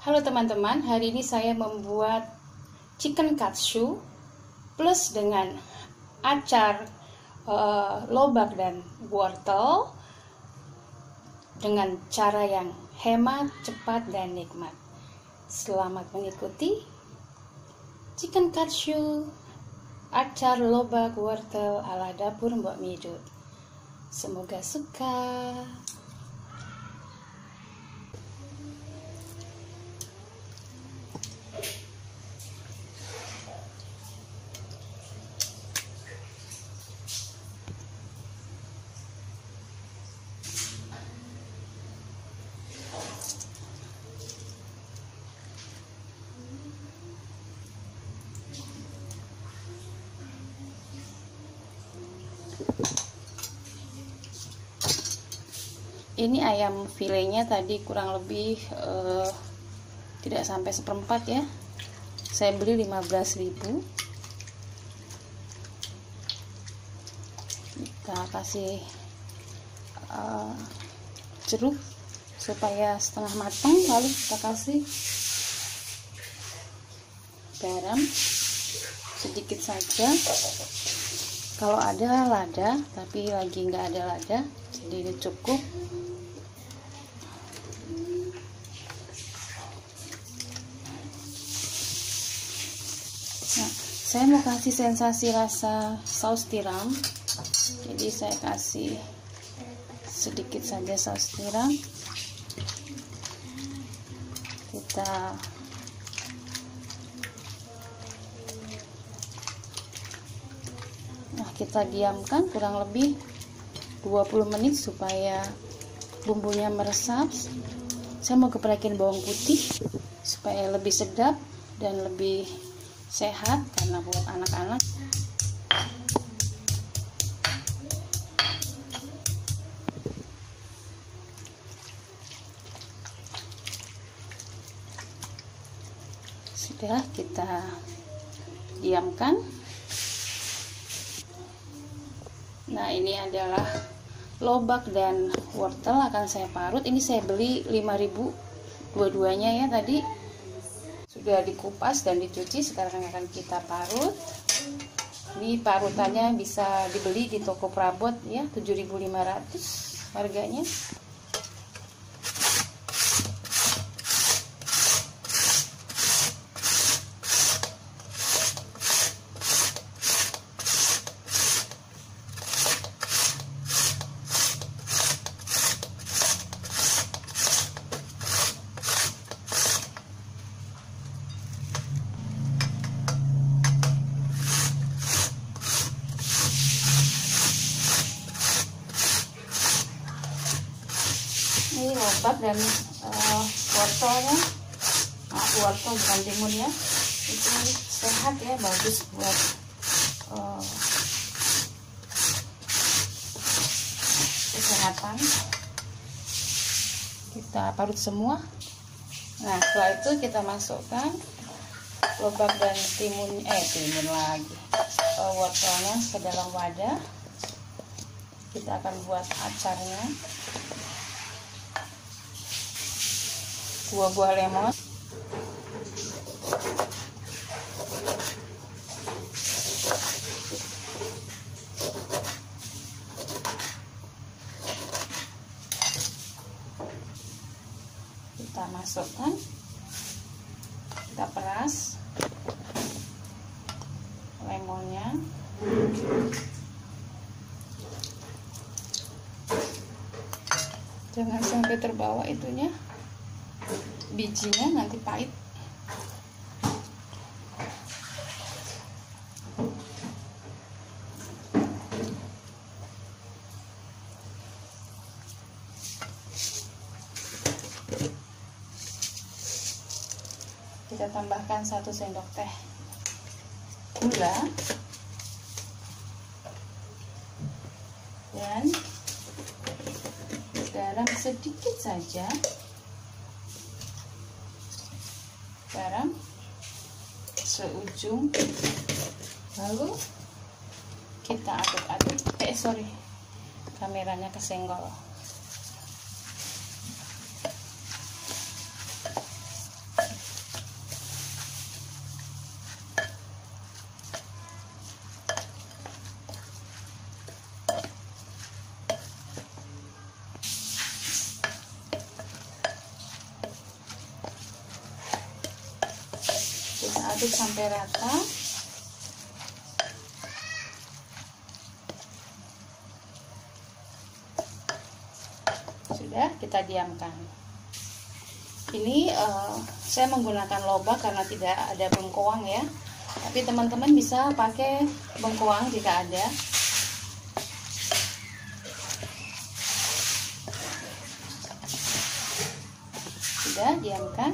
Halo teman-teman, hari ini saya membuat chicken katsu plus dengan acar uh, lobak dan wortel dengan cara yang hemat, cepat, dan nikmat. Selamat mengikuti chicken katsu acar lobak wortel ala dapur Mbak Midut. Semoga suka. Ini ayam filenya tadi kurang lebih uh, tidak sampai seperempat ya. Saya beli 15.000 kita kasih uh, jeruk supaya setengah matang lalu kita kasih garam sedikit saja. Kalau ada lada tapi lagi nggak ada lada jadi ini cukup saya mau kasih sensasi rasa saus tiram. Jadi saya kasih sedikit saja saus tiram. Kita nah kita diamkan kurang lebih 20 menit supaya bumbunya meresap. Saya mau geprakin bawang putih supaya lebih sedap dan lebih sehat karena buat anak-anak. Sudah kita diamkan nah ini adalah lobak dan wortel akan saya parut. Ini saya beli 5000 dua-duanya ya tadi sudah dikupas dan dicuci sekarang akan kita parut. Ini parutannya bisa dibeli di toko perabot ya 7500 harganya ini lobak dan uh, wortelnya. Nah, wortel bukan timun ya. Itu sehat ya bagus buat uh, kesehatan. Kita parut semua. Nah setelah itu kita masukkan lobak dan timun eh timun lagi. Uh, wortelnya ke dalam wadah. Kita akan buat acarnya buah-buah lemon. Kita masukkan. Kita peras lemonnya. Jangan sampai terbawa itunya bijinya nanti pahit. Kita tambahkan satu sendok teh gula. Dan garam sedikit saja garam seujung. Lalu kita aduk-aduk. Eh sorry. Kameranya kesenggol aduk sampai rata. Sudah kita diamkan. Ini uh, saya menggunakan lobak karena tidak ada bengkoang ya. Tapi teman-teman bisa pakai bengkoang jika ada. Sudah diamkan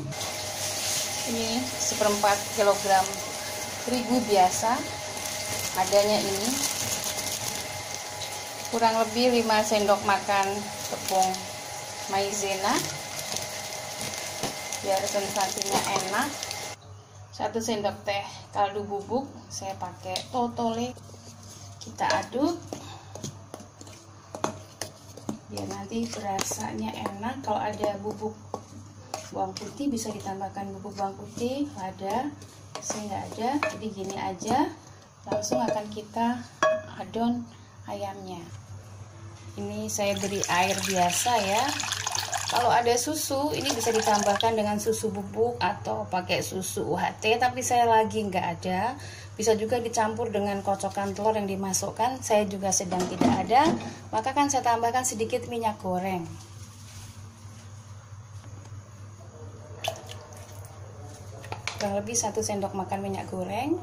ini seperempat kilogram terigu biasa. Adanya ini. Kurang lebih 5 sendok makan tepung maizena. Biar sensasinya enak. Satu sendok teh kaldu bubuk saya pakai totole. Kita aduk. Biar nanti rasanya enak. Kalau ada bubuk bawang putih bisa ditambahkan bubuk bawang putih ada saya nggak ada jadi gini aja. Langsung akan kita adon ayamnya. Ini saya beri air biasa ya. Kalau ada susu ini bisa ditambahkan dengan susu bubuk atau pakai susu UHT tapi saya lagi nggak ada. Bisa juga dicampur dengan kocokan telur yang dimasukkan saya juga sedang tidak ada. Maka kan saya tambahkan sedikit minyak goreng kurang lebih satu sendok makan minyak goreng.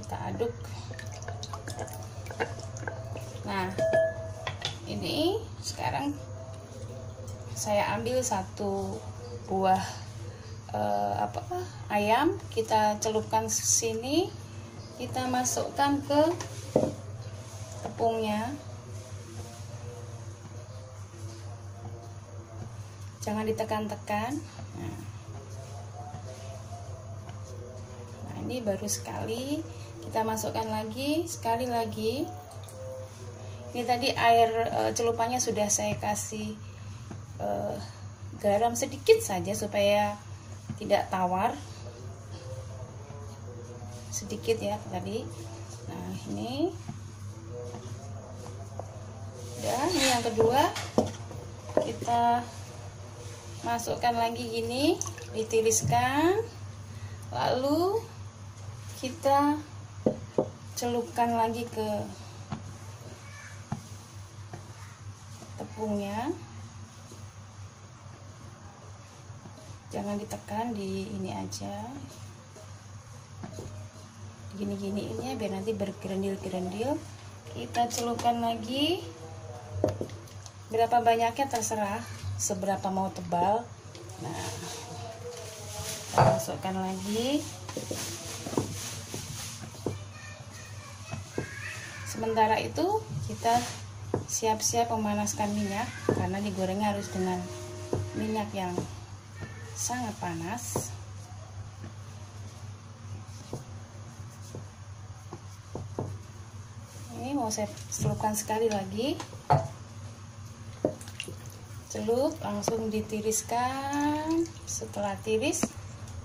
Kita aduk. Nah ini sekarang saya ambil satu buah uh, apa ayam. Kita celupkan sini. Kita masukkan ke tepungnya. Jangan ditekan-tekan ini baru sekali. Kita masukkan lagi sekali lagi. Ini tadi air e, celupannya sudah saya kasih e, garam sedikit saja supaya tidak tawar. Sedikit ya tadi. Nah ini. Dan ini yang kedua. Kita masukkan lagi gini ditiriskan. Lalu kita celupkan lagi ke tepungnya. Jangan ditekan di ini aja. Gini-gini ini ya biar nanti bergerendil-gerendil. Kita celupkan lagi. Berapa banyaknya terserah seberapa mau tebal. Nah masukkan lagi sementara itu kita siap-siap memanaskan minyak karena digorengnya harus dengan minyak yang sangat panas. Ini mau saya celupkan sekali lagi. Celup langsung ditiriskan. Setelah tiris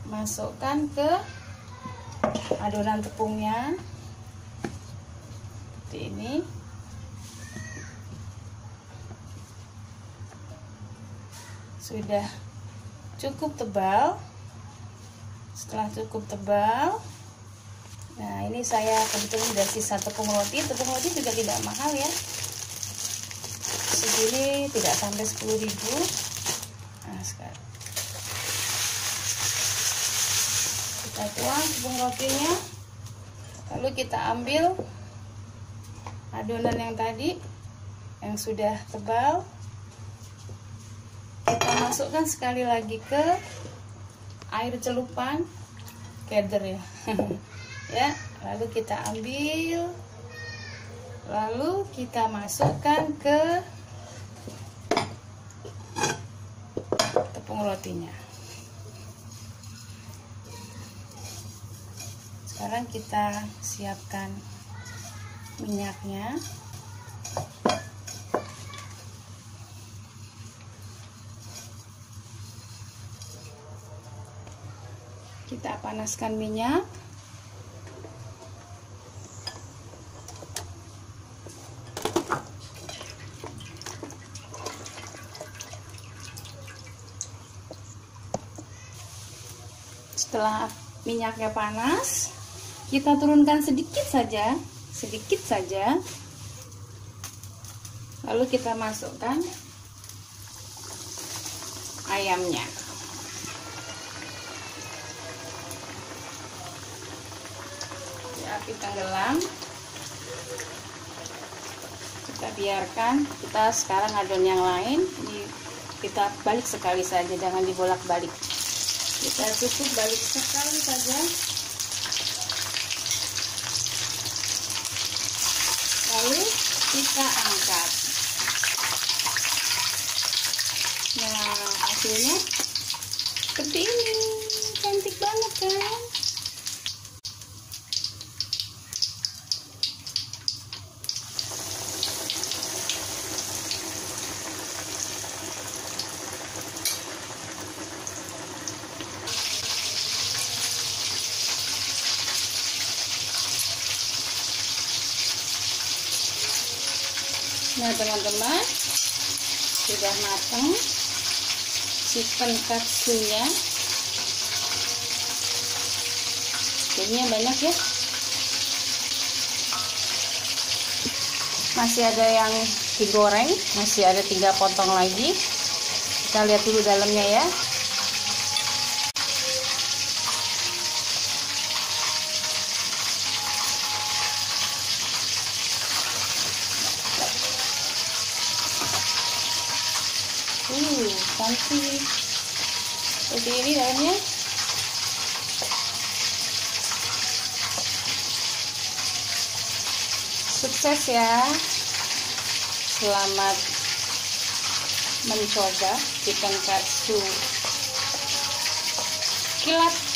masukkan ke adonan tepungnya seperti ini sudah cukup tebal. Setelah cukup tebal nah ini saya kebetulan sudah sisa tepung roti. Tepung roti juga tidak mahal ya. Segini tidak sampai 10.000 nah sekarang kita tuang tepung rotinya. Lalu kita ambil adonan yang tadi yang sudah tebal kita masukkan sekali lagi ke air celupan keder ya. Ya lalu kita ambil. Lalu kita masukkan ke tepung rotinya. Sekarang kita siapkan minyaknya. Kita panaskan minyak. Setelah minyaknya panas kita turunkan sedikit saja sedikit saja. Lalu kita masukkan ayamnya. Di api tenggelam. Kita biarkan. Kita sekarang adon yang lain. Kita balik sekali saja jangan dibolak balik kita cukup balik sekali saja lalu kita angkat. Nah hasilnya seperti ini. Cantik banget kan nah teman-teman sudah matang chicken katsunya jadinya banyak ya. Masih ada yang digoreng masih ada tiga potong lagi. Kita lihat dulu dalamnya ya uh cantik seperti ini dalamnya. Sukses ya. Selamat mencoba. Chicken katsu kilat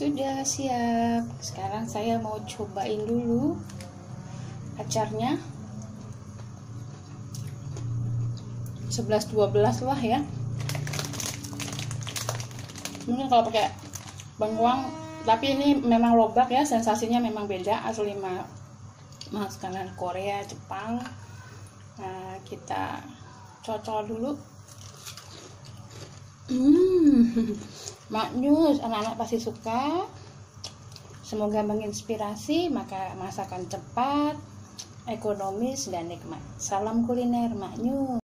sudah siap. Sekarang saya mau cobain dulu acarnya. 11-12 lah ya. Mungkin kalau pakai bengkuang tapi ini memang lobak ya sensasinya memang beda. Asli mah makanan Korea Jepang. Nah kita cocok dulu. Hmm maknyus anak-anak pasti suka. Semoga menginspirasi maka masakan cepat ekonomis dan nikmat. Salam kuliner maknyus